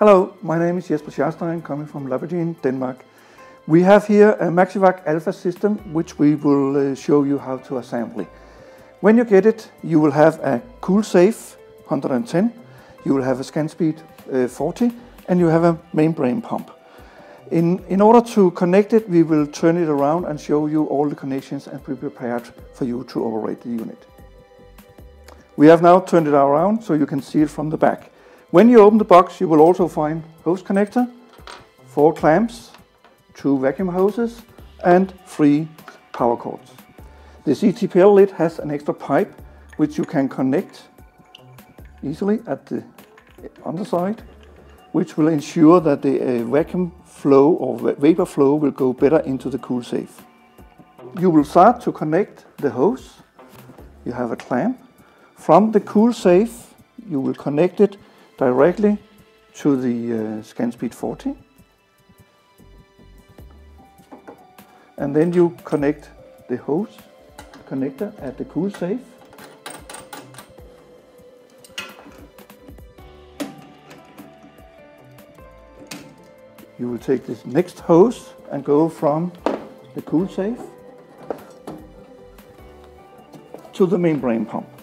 Hello, my name is Jesper Scharstein, coming from LaboGene, Denmark. We have here a Maxivac Alpha system, which we will uh, show you how to assemble. When you get it, you will have a CoolSafe 110, you will have a ScanSpeed uh, 40, and you have a membrane pump. In, in order to connect it, we will turn it around and show you all the connections and be prepared for you to operate the unit. We have now turned it around so you can see it from the back. When you open the box, you will also find hose connector, four clamps, two vacuum hoses, and three power cords. The CTPL lid has an extra pipe which you can connect easily at the underside, which will ensure that the uh, vacuum flow or vapor flow will go better into the cool safe. You will start to connect the hose. You have a clamp. From the cool safe, you will connect it directly to the uh, ScanSpeed 40. And then you connect the hose connector at the cool safe. You will take this next hose and go from the cool safe to the membrane pump.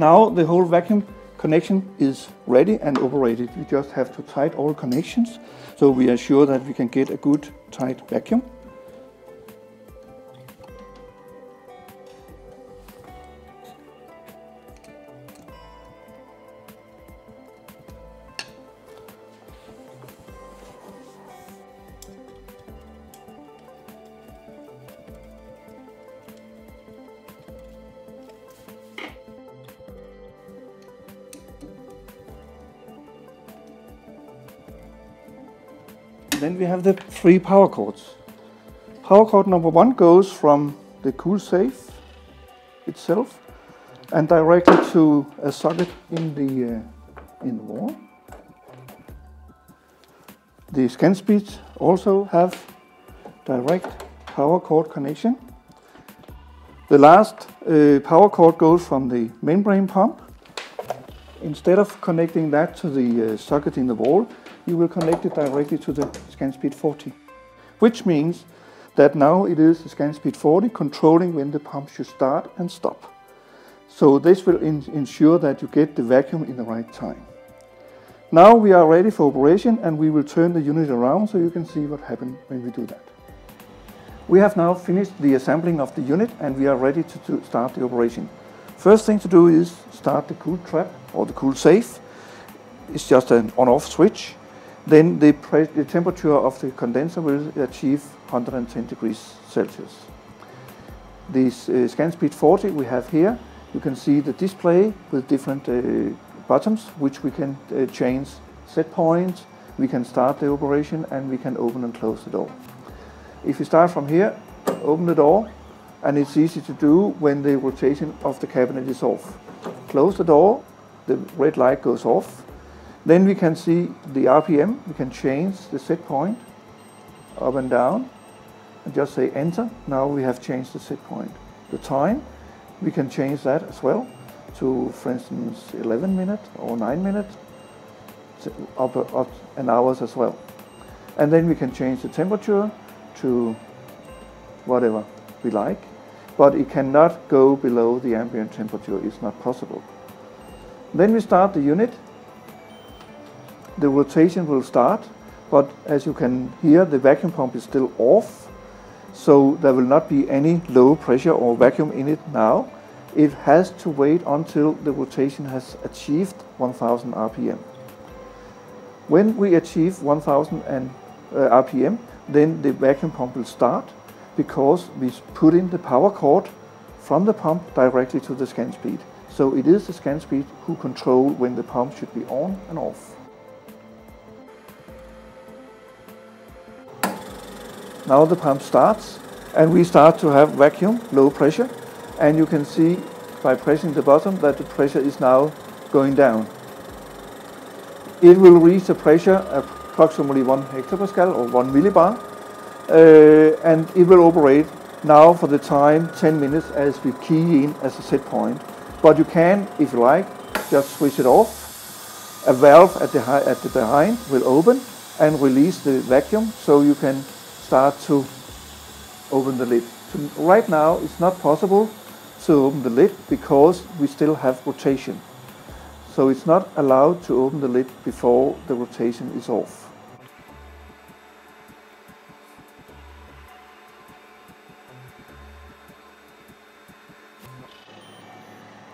Now the whole vacuum connection is ready and operated. We just have to tight all connections so we are sure that we can get a good tight vacuum. Then we have the three power cords. Power cord number one goes from the cool safe itself and directly to a socket in the uh, in the wall. The ScanSpeeds also have direct power cord connection. The last uh, power cord goes from the membrane pump. Instead of connecting that to the uh, socket in the wall, you will connect it directly to the ScanSpeed 40, which means that now it is the ScanSpeed 40 controlling when the pump should start and stop. So this will ensure that you get the vacuum in the right time. Now we are ready for operation and we will turn the unit around so you can see what happens when we do that. We have now finished the assembling of the unit and we are ready to, to start the operation. First thing to do is start the cool trap or the cool safe. It's just an on-off switch then the, the, temperature of the condenser will achieve 110 degrees Celsius. This uh, ScanSpeed 40 we have here, you can see the display with different uh, buttons which we can uh, change set points, we can start the operation and we can open and close the door. If you start from here, open the door and it's easy to do when the rotation of the cabinet is off. Close the door, the red light goes off then we can see the RPM, we can change the set point up and down and just say enter. Now we have changed the set point. The time, we can change that as well to, for instance, 11 minutes or 9 minutes, up, up and hours as well. And then we can change the temperature to whatever we like, but it cannot go below the ambient temperature, it's not possible. Then we start the unit the rotation will start, but as you can hear, the vacuum pump is still off, so there will not be any low pressure or vacuum in it now. It has to wait until the rotation has achieved 1000 RPM. When we achieve 1000 uh, RPM, then the vacuum pump will start because we put in the power cord from the pump directly to the scan speed. So it is the scan speed who control when the pump should be on and off. Now the pump starts and we start to have vacuum, low pressure. And you can see by pressing the bottom that the pressure is now going down. It will reach a pressure of approximately 1 hectopascal or 1 millibar. Uh, and it will operate now for the time 10 minutes as we key in as a set point. But you can, if you like, just switch it off. A valve at the, at the behind will open and release the vacuum so you can start to open the lid. Right now it's not possible to open the lid because we still have rotation. So it's not allowed to open the lid before the rotation is off.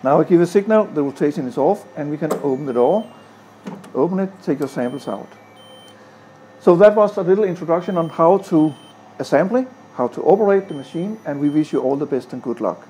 Now I give a signal, the rotation is off, and we can open the door, open it, take your samples out. So that was a little introduction on how to assembly, how to operate the machine, and we wish you all the best and good luck.